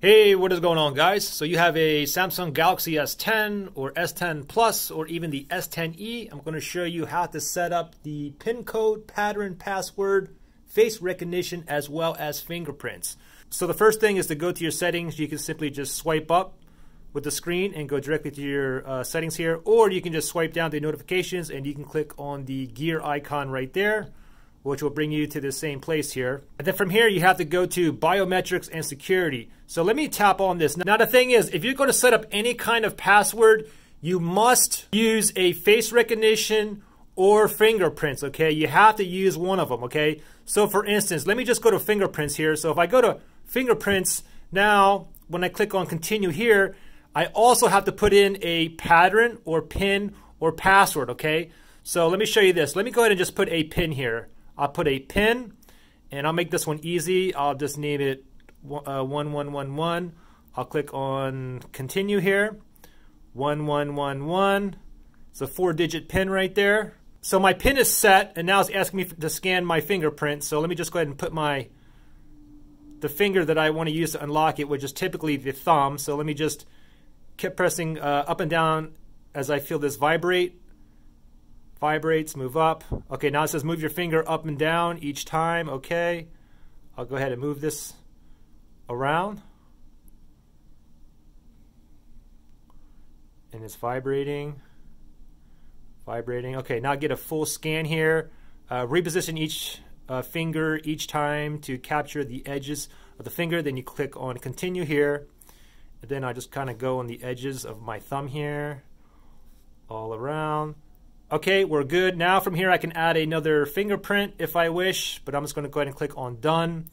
Hey, what is going on guys? So you have a Samsung Galaxy S10 or S10 Plus or even the S10e. I'm going to show you how to set up the pin code, pattern, password, face recognition, as well as fingerprints. So the first thing is to go to your settings. You can simply just swipe up with the screen and go directly to your uh, settings here, or you can just swipe down to notifications and you can click on the gear icon right there which will bring you to the same place here. And then from here, you have to go to biometrics and security. So let me tap on this. Now the thing is, if you're going to set up any kind of password, you must use a face recognition or fingerprints, okay? You have to use one of them, okay? So for instance, let me just go to fingerprints here. So if I go to fingerprints, now when I click on continue here, I also have to put in a pattern or pin or password, okay? So let me show you this. Let me go ahead and just put a pin here. I'll put a pin, and I'll make this one easy. I'll just name it uh, 1111. I'll click on continue here. 1111. It's a four digit pin right there. So my pin is set, and now it's asking me to scan my fingerprint. So let me just go ahead and put my the finger that I want to use to unlock it, which is typically the thumb. So let me just keep pressing uh, up and down as I feel this vibrate vibrates, move up. Okay, now it says move your finger up and down each time. Okay, I'll go ahead and move this around. And it's vibrating, vibrating. Okay, now get a full scan here. Uh, reposition each uh, finger each time to capture the edges of the finger. Then you click on continue here. And then I just kind of go on the edges of my thumb here, all around. Okay, we're good. Now from here I can add another fingerprint if I wish, but I'm just going to go ahead and click on done.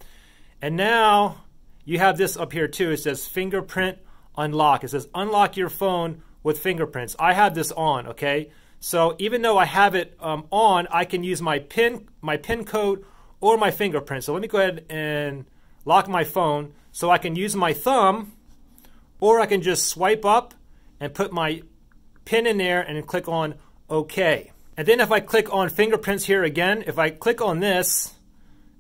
And now you have this up here too. It says fingerprint unlock. It says unlock your phone with fingerprints. I have this on, okay? So even though I have it um, on, I can use my pin, my pin code or my fingerprint. So let me go ahead and lock my phone so I can use my thumb or I can just swipe up and put my pin in there and click on OK. And then if I click on fingerprints here again, if I click on this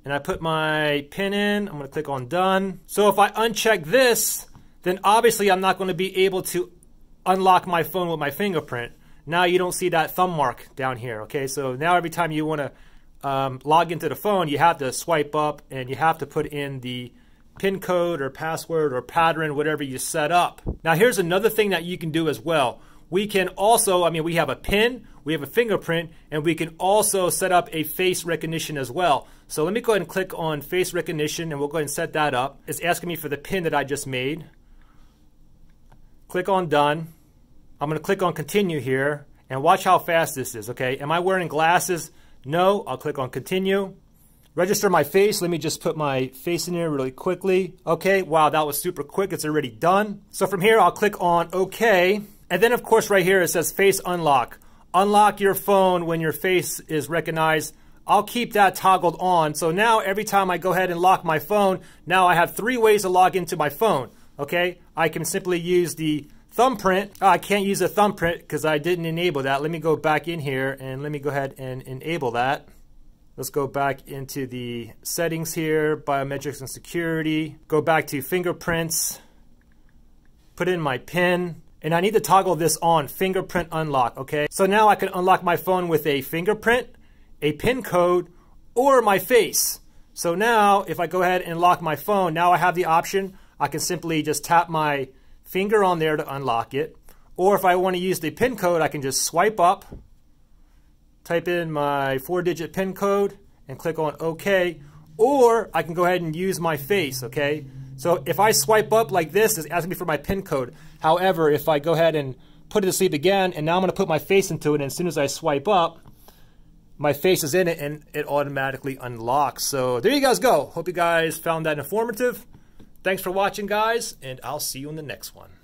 and I put my pin in, I'm going to click on done. So if I uncheck this, then obviously I'm not going to be able to unlock my phone with my fingerprint. Now you don't see that thumb mark down here. Okay, so now every time you want to um, log into the phone, you have to swipe up and you have to put in the pin code or password or pattern, whatever you set up. Now here's another thing that you can do as well we can also, I mean, we have a pin, we have a fingerprint, and we can also set up a face recognition as well. So let me go ahead and click on face recognition and we'll go ahead and set that up. It's asking me for the pin that I just made. Click on done. I'm going to click on continue here and watch how fast this is, okay? Am I wearing glasses? No, I'll click on continue. Register my face. Let me just put my face in here really quickly. Okay, wow, that was super quick. It's already done. So from here, I'll click on OK. And then, of course, right here it says face unlock. Unlock your phone when your face is recognized. I'll keep that toggled on. So now every time I go ahead and lock my phone, now I have three ways to log into my phone. Okay, I can simply use the thumbprint. Oh, I can't use a thumbprint because I didn't enable that. Let me go back in here and let me go ahead and enable that. Let's go back into the settings here, biometrics and security. Go back to fingerprints, put in my PIN, and I need to toggle this on, fingerprint unlock, okay? So now I can unlock my phone with a fingerprint, a PIN code, or my face. So now if I go ahead and lock my phone, now I have the option. I can simply just tap my finger on there to unlock it. Or if I want to use the PIN code, I can just swipe up, type in my four-digit PIN code, and click on OK. Or I can go ahead and use my face, okay? So if I swipe up like this, it's asking me for my PIN code. However, if I go ahead and put it to sleep again, and now I'm going to put my face into it, and as soon as I swipe up, my face is in it, and it automatically unlocks. So there you guys go. Hope you guys found that informative. Thanks for watching, guys, and I'll see you in the next one.